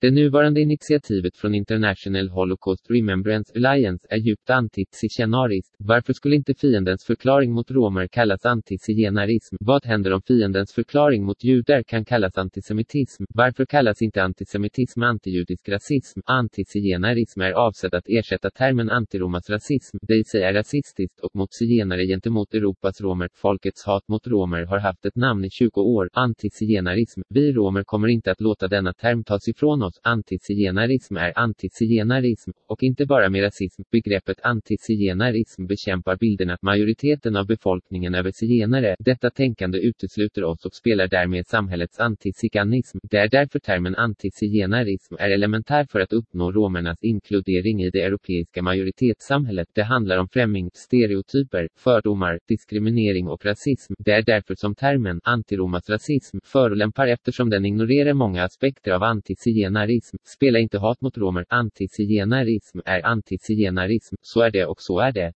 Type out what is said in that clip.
Det nuvarande initiativet från International Holocaust Remembrance Alliance är djupt antizigenariskt. Varför skulle inte fiendens förklaring mot romer kallas antizigenarism? Vad händer om fiendens förklaring mot judar kan kallas antisemitism? Varför kallas inte antisemitism antijudisk rasism? Antizigenarism är avsedd att ersätta termen antiromas rasism, det i sig är rasistiskt och mot zigenare gentemot Europas romer. Folkets hat mot romer har haft ett namn i 20 år, antizigenarism. Vi romer kommer inte att låta denna term tas ifrån oss. Antizigenarism är antizigenarism, och inte bara med rasism. Begreppet antizigenarism bekämpar bilden att majoriteten av befolkningen är zigenare. Detta tänkande utesluter oss och spelar därmed samhällets antiziganism. Det är därför termen antizigenarism är elementär för att uppnå romernas inkludering i det europeiska majoritetssamhället. Det handlar om främling, stereotyper, fördomar, diskriminering och rasism. Det är därför som termen antiromas rasism förolämpar eftersom den ignorerar många aspekter av antizigenarism. Spela inte hat mot romer. Antizigenarism är antizigenarism. Så är det och så är det.